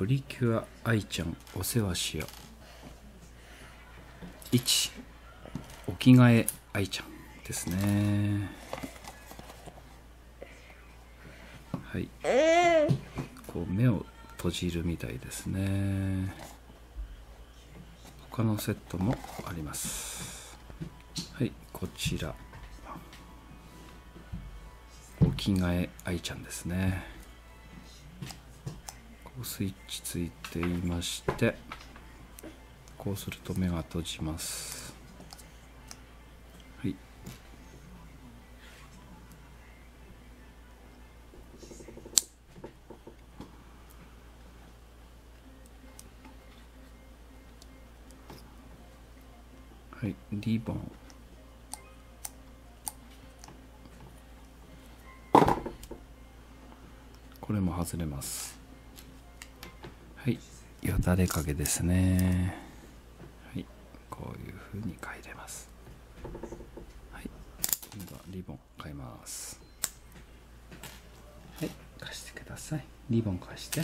プリキュア愛ちゃんお世話しよ1お着替え愛ちゃんですね。はい。こう目を閉じるみたいですね。他のセットもあります。はいこちら。お着替え愛ちゃんですね。スイッチついていましてこうすると目が閉じます。はい。はいリボン。これも外れます。はい。よだれかけですね。はい。こういう風に変えれます。はい。今度はリボン変えます。はい。貸してください。リボン貸して。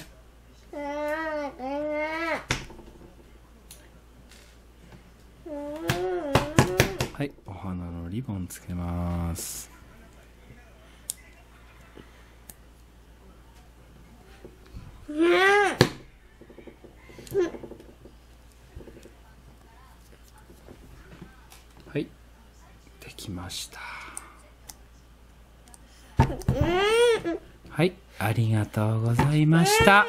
はい。お花のリボンつけますはい。できました。はい。ありがとうございました